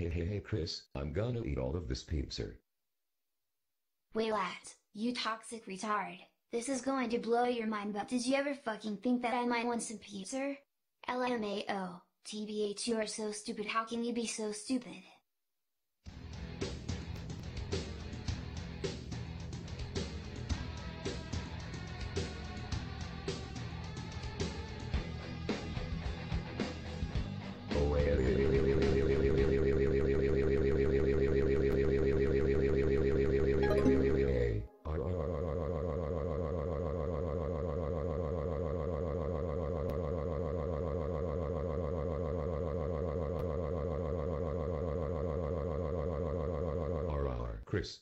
Hey hey hey Chris, I'm gonna eat all of this pizza. Wait what, you toxic retard. This is going to blow your mind but did you ever fucking think that I might want some pizza? LMAO, TBH you are so stupid how can you be so stupid? Chris.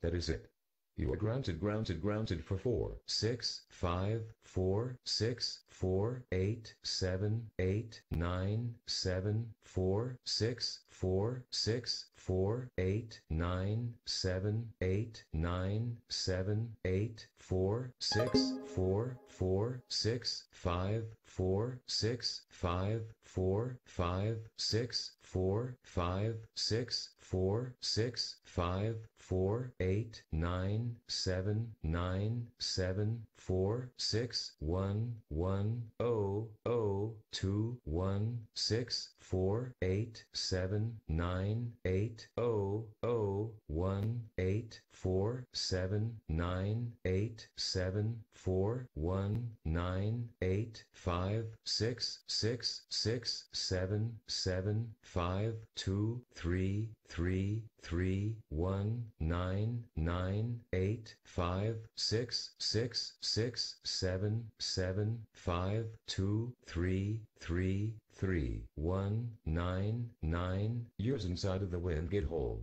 That is it. You are grounded, grounded, grounded for four, six, five, four, six, four, eight, seven, eight, nine, seven, four, six, four, six, four, eight, nine, seven, eight, nine, seven, eight, four, six, four, four, six, five, four, six, five, four, five, six, four, five, six, four, six, five, four, eight, nine, seven, nine, seven, four, six, one, one, oh, oh, two, one, six, four, eight, seven, nine, eight, oh, oh, one, eight, four seven nine eight seven four one nine eight five six six six seven seven five two three three three one nine nine eight five six six six seven seven five two three three three one nine nine years inside of the wind. Get hole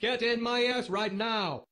Get in my ass right now.